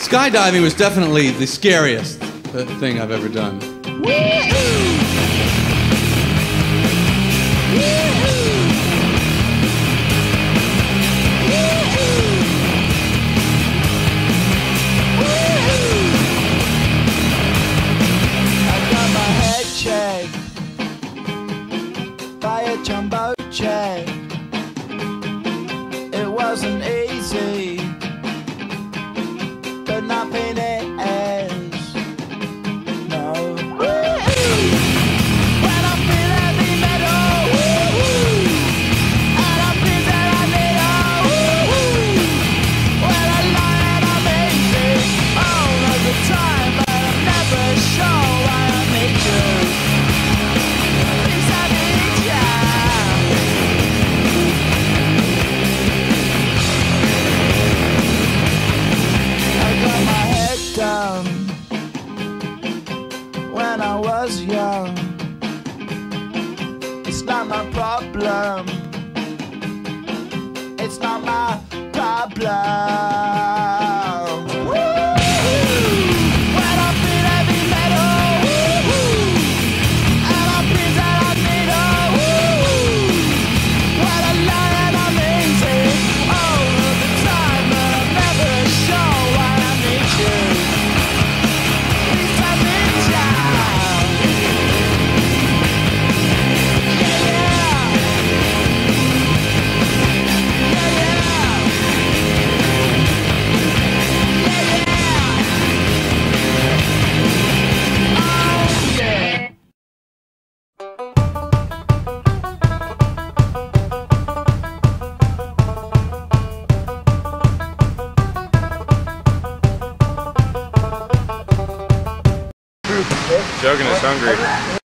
Skydiving was definitely the scariest thing I've ever done. Jumbo check. It wasn't easy happiness. It's not my problem. It's not my Jogan is hungry.